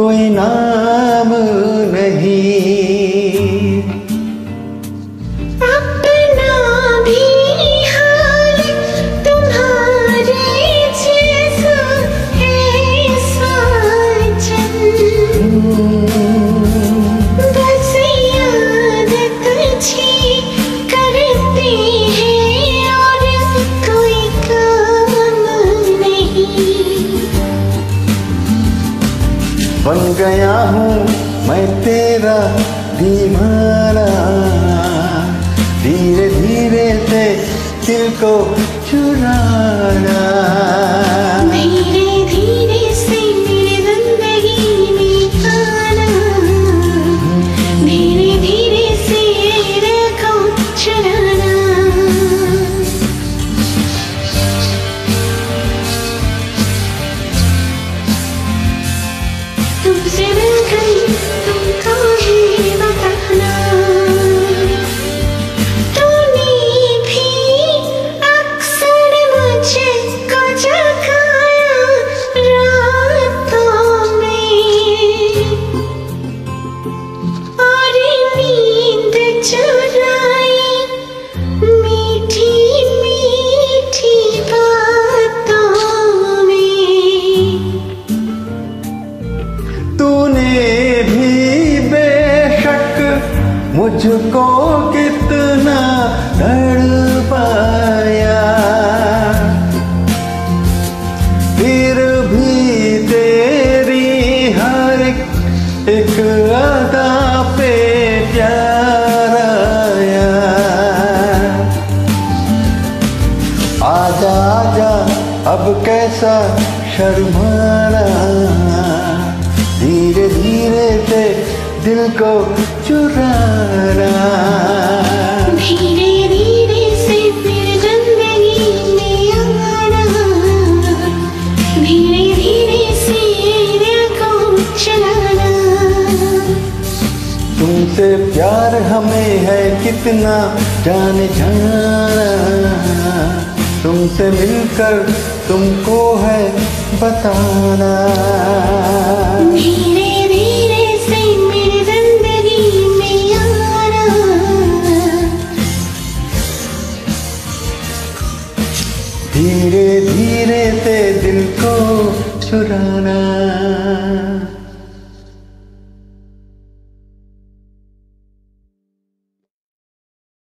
कोई नाम नहीं। बन गया हूँ मैं तेरा दीवाना। धीरे धीरे से दिल को चुराना। तूने भी बेशक मुझको कितना पाया। फिर भी तेरी हर एक अदा पे प्यार आया। आजा आजा अब कैसा शर्माना। से दिल को चुराना। धीरे धीरे से मेरी ज़िंदगी में आना। धीरे धीरे से दिल को चलाना। तुमसे प्यार हमें है कितना जाने जाना। तुमसे मिलकर तुमको है बताना। धीरे धीरे दिल को चुराना